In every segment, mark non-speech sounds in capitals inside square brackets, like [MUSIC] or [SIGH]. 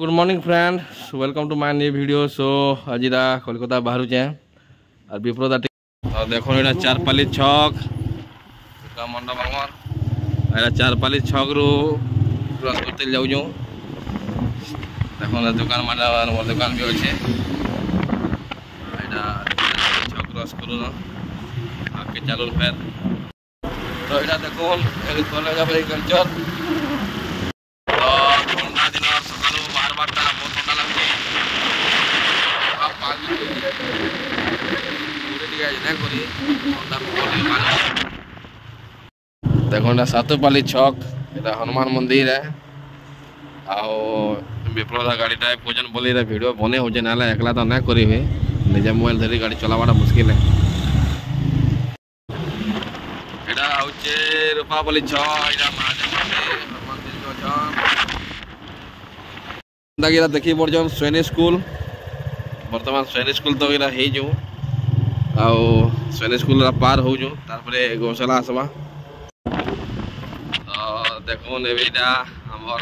Good morning friend welcome to my new video so Ajira Kolkata বাহারুছে আর বিপ্রদা দেখুন এটা চারপালি ছক দুর্গা মণ্ডপ আমার এটা চারপালি ছকরু পুরা করতে যাউছু দেখুন দোকান মানে আমার দোকান বি আছে এটা ছক রস করু আগে চালুন ফের তো এটা দেখুন কলেজ অফ এগ্রিকালচার ଦେଖ ଏଇଟା ସାତପାଲି ଛକ ଏଇଟା ହନୁମାନ ମନ୍ଦିର ଆଉ ବିପ୍ଳବ ଗାଡ଼ିଟା ପୂଜନ ବୋଲି ଭିଡ଼ିଓ ବନେଇ ହଉଛେ ନହେଲେ ଏକଲା ତ ନାଇଁ କରିବେ ନିଜେ ମୋବାଇଲ ଧରି ଗାଡ଼ି ଚଲାବାଟା ମୁସ୍କିଲ ଏଇଟା ହଉଛେ ରୂପାବଲି ଛକ ଏଇଟା ମହାଦେବ ମନ୍ଦିର ଅଛନ୍ ଯେନ୍ତାକି ଏଇଟା ଦେଖି ପଡ଼ୁଛନ୍ ସୈନିକ ସ୍କୁଲ ବର୍ତ୍ତମାନ ସୈନିକ ସ୍କୁଲ ତ ଏଇଟା ହେଇଛୁ ଆଉ ସୈନିକ ସ୍କୁଲର ପାର ହଉଛୁ ତାପରେ ଗୌଶାଲା ଆସବା ତ ଦେଖୁନ୍ ଏବେ ଏଇଟା ଆମର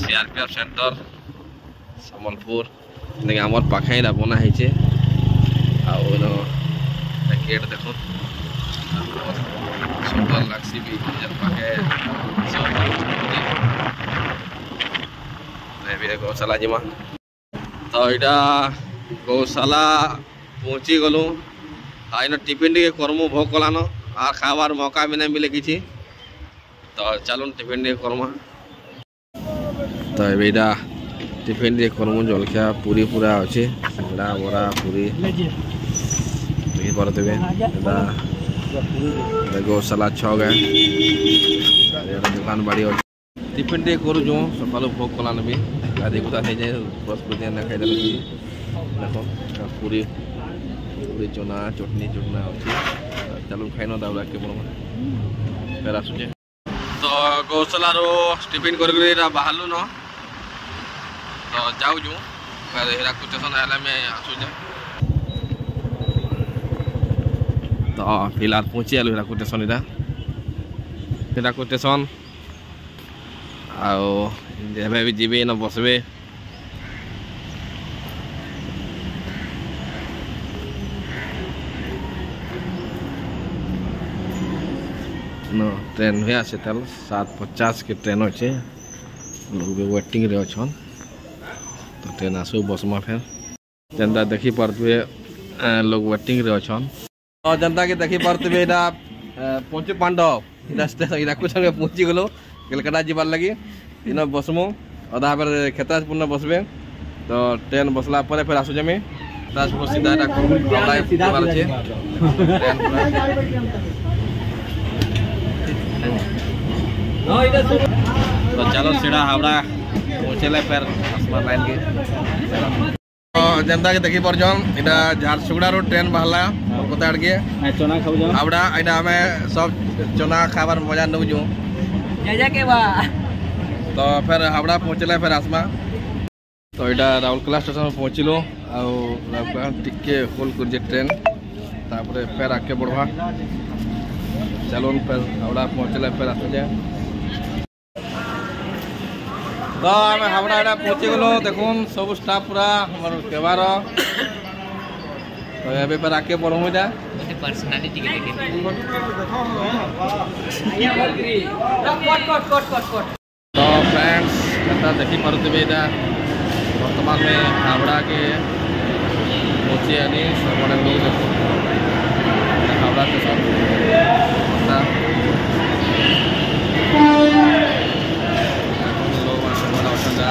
ସିଆର୍ପିଏଫ୍ ସେଣ୍ଟର ସମ୍ବଲପୁର ଯେନ୍ତାକି ଆମର ପାଖେ ଏଇଟା ବନା ହେଇଛେ ଆଉ ଗେଟ୍ ଦେଖୁନ୍ ସୁନ୍ଦର ଲାଗ୍ସି ବି ନିଜର ପାଖେ ଏବେ ଗୌଶାଲା ଯିମା ତ ଏଇଟା ଗୌଶାଲା ପହଞ୍ଚି ଗଲୁ আইন টিফিন টিকে কর্ম ভোগ কলানো আর খাবার মকা বিনা মিলে কিছু তো চলুন টিফিন টিকে করমা তো এইটা টিফিন টিকে করমু জলখিয়া পুরি পুরা আছে সিঙ্গড়া বড়া পুরি দেখি দেবে এটা গৌশালা ছক দোকান বাড়ি আছে টিফিন টিকে করুছু সকাল ভোগ কলানো বি গাধি কুতা হয়ে যায় ব্রশ করে না খাইদেলে দেখো পুরি ବି ଦେଖ ପୁରୀ ପୁରୀ ଚନା ଚଟନି ଚଟନା ଅଛି ଚାଲୁ ଖାଇନ ତାପରେ ଆଗକେ ବଢ଼ମା ଫେର୍ ଆସୁଛେ ତ ଗୌଶାଲାରୁ ଟିଫିନ୍ କରିକିରି ଏଇଟା ବାହାରିଲୁ ନ ତ ଯାଉଛୁ ଫେର୍ ହୀରାକୁଦ ଷ୍ଟେସନ୍ ହେଲେ ଆମେ ଆସୁଛେ ତ ଫିଲହାଲ ପହଞ୍ଚି ଆଲୁ ହୀରାକୁଦ ଷ୍ଟେସନ୍ ଏଇଟା ହୀରାକୁଦ ଷ୍ଟେସନ୍ ଆଉ ଏବେ ବି ଯିବେ ନା ବସବେ ट्रेन हुए आसे ताल सात पचास के ट्रेन अच्छे लोग भी वेटिंग रे अच्छन तो ट्रेन आसू बसमा फेर। जनता देखी पारे लोग वेटिंग रे अच्छन जनता के देखी पारे इटा पंचु पांडव। इटा कुछ पहुँची गलो। कलकाता जीवार लगी। इन बसमु अधा खेतराजपुर न बसबे तो ट्रेन बसला पर फिर आसुचे मी खेतराजपुर सीधा एटा [LAUGHS] तो चलो सीधा हावड़ा पहुँचले फिर आसमान लाइन के। जनता के देखी परजन इटा झारसुगुड़ा रो ट्रेन बाहला कोलकाता आड़ के चना खाऊ हावड़ा इटा हमें सब चना खाबार मज़ा नौजू के बा। तो फिर हावड़ा पहुँचले फिर आसमा तो यहाँ राउरकेला स्टेशन पहुँचलु आउरकेला टिके होल कर ट्रेन तापर फिर आगे बढ़वा। चलो फिर हावड़ा पहुँचले फिर आसुचे तो आम हावड़ा एटा पहुँची गलु देख सब स्टाफ पूरा हमार केबार तो ये फिर आगे बढ़ू जा पर्सनालिटी के लेके cut cut cut cut cut तो फ्रेंड्स देखी पारुथिबे एटा वर्तमान में हावड़ा के पहुँची आनी सबने लोग देखो। हावड़ा स्टेशन लोग सबने असन जा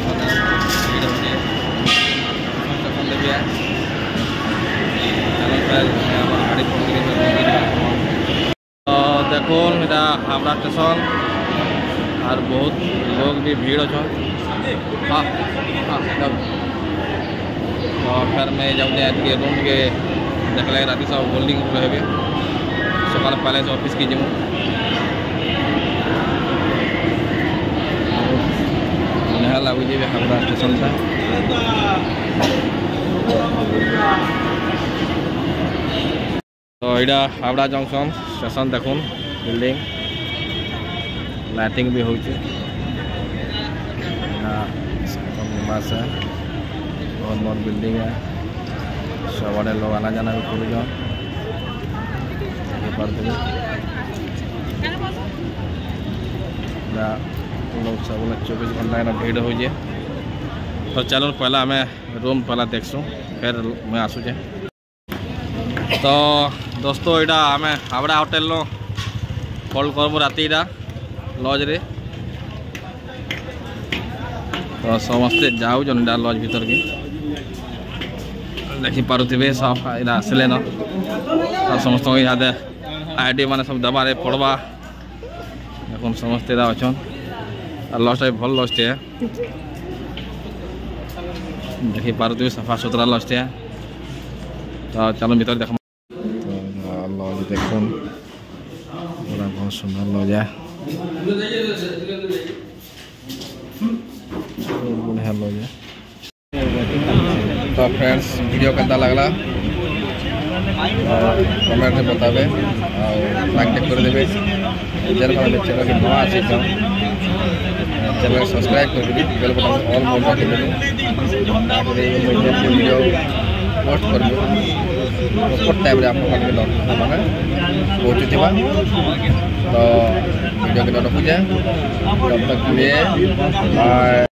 सबने भीड़ होने स्टेशन ले भी है चलो फिर हमारा गाड़ी पहुँच गई तो देखो एटा हावड़ा स्टेशन और बहुत लोग भी भीड़ अच्छा हाँ हाँ तब तो फिर मैं जाऊँ के रूम के देख लगे रात सब होल्डिंग रहे सकाल पहले से ऑफ़िस की जीमू यहाँ लगू जी हावड़ा स्टेशन था तो यहाँ हावड़ा जंक्शन स्टेशन देखुन बिल्डिंग लाइटिंग भी होचे फ़ेमस है बहुत बहुत बिल्डिंग है सब बड़े लोग आना जाना भी कर लोग सब चौबीस घंटा एना भीड़ हो जाए तो चलो, पहला आम रूम पहला देखसूँ, फिर मैं आसूचे तो दोस्तों यहाँ आम हावड़ा होटेल नो, कल करबू राति लज रे। तो समस्ते जाऊन लज भर की। देखी पारे सब आसले न तो समस्त इहादे आई डी मान सब दबारे पड़वा এখন সমস্তে এরা অছন আর লজটা ভল লজটে দেখি পারুথিবি সফা সুতরা লজটে তো চলো ভিতরে দেখ লজ দেখুন পুরা বহুত সুন্দর লজ बढ़िया लॉज है तो फ्रेंड्स वीडियो कैसा लगला সময়তে বতাবে আগে করে দেবে। যার ফলে চ্যানেল কি নয় আছে চ্যানেল সবসক্রাইব করে দিবি বেল বটন অল মোট রাখি দেবে। তারপরে মই যে ভিডিও পোস্ট করবে ওপর টাইমে মানে তো বাই